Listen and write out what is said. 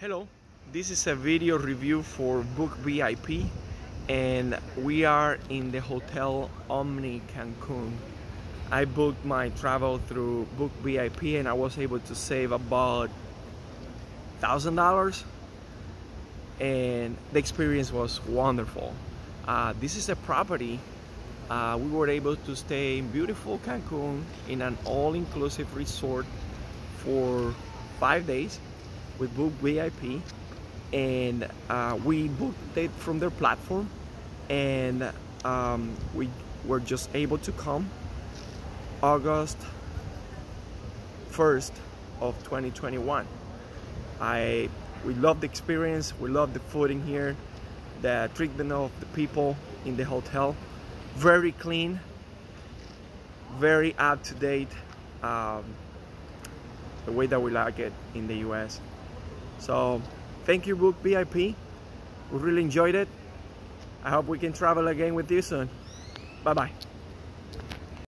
Hello, this is a video review for Book VIP and we are in the Hotel Omni Cancun. I booked my travel through Book VIP and I was able to save about thousand dollars and the experience was wonderful. Uh, this is a property uh, we were able to stay in beautiful Cancun in an all-inclusive resort for five days we booked VIP and uh, we booked it from their platform and um, we were just able to come August 1st of 2021 I we love the experience we love the food in here the treatment of the people in the hotel. Very clean very up-to-date um, the way that we like it in the US so thank you Book VIP. We really enjoyed it. I hope we can travel again with you soon. Bye bye.